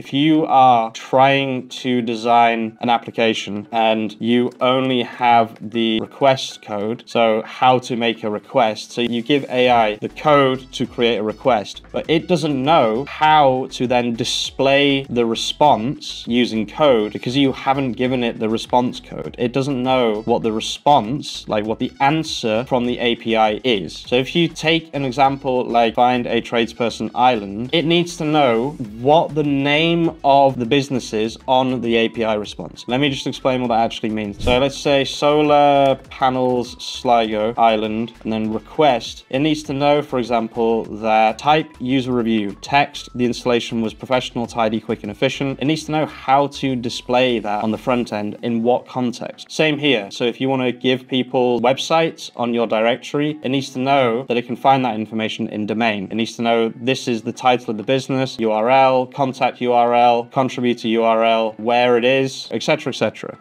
if you are trying to design an application and you only have the request code, so how to make a request, so you give AI the code to create a request, but it doesn't know how to then display the response using code because you haven't given it the response code. It doesn't know what the response, like what the answer from the API is. So if you take an example like find a tradesperson Ireland, it needs to know what the name of the businesses on the API response. Let me just explain what that actually means. So let's say solar panels Sligo Ireland and then request. It needs to know, for example, that type user review, text, the installation was professional, tidy, quick and efficient. It needs to know how to display that on the front end in what context. Same here. So if you want to give people websites on your directory, it needs to know that it can find that information in domain. It needs to know this is the title of the business, URL, contact URL, contributor URL, where it is, etc., etc.